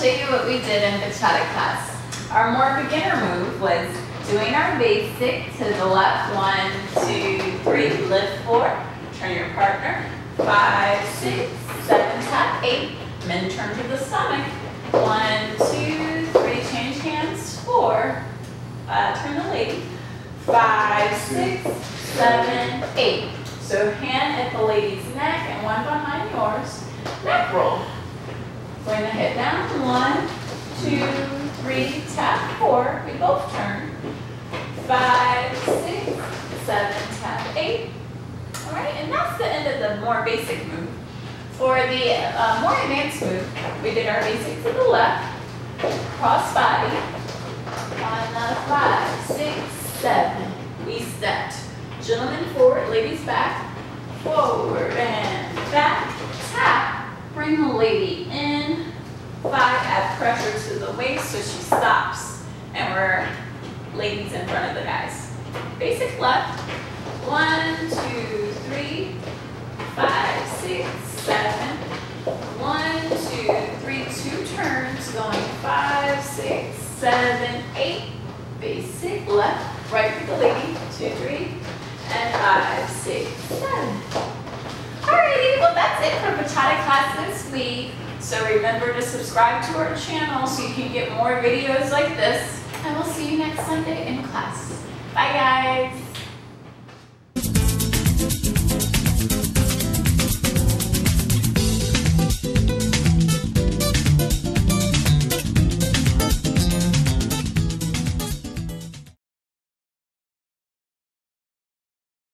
Show you what we did in bachata class. Our more beginner move was doing our basic to the left, one, two, three, lift four, turn your partner, five, six, seven, tap eight, then turn to the stomach, one, two, three, change hands, four, uh, turn the lady, five, six, seven, eight. So hand at the lady's neck and one behind yours, neck roll. Bring the head down, one, two, three, tap, four, we both turn. Five, six, seven, tap, eight. All right, and that's the end of the more basic move. For the uh, more advanced move, we did our basic to the left, cross body, on the five, six, seven, we stepped. Gentlemen forward, ladies back, forward and back, tap, bring the lady pressure to the waist so she stops, and we're ladies in front of the guys. Basic left, One, two, three, five, six, seven. One, two, three, two turns, going five, six, seven, eight, basic left, right for the lady, two, three, and five, six, seven. Alrighty, well that's it for Bachata class this week. So remember to subscribe to our channel so you can get more videos like this. And we'll see you next Sunday in class. Bye guys.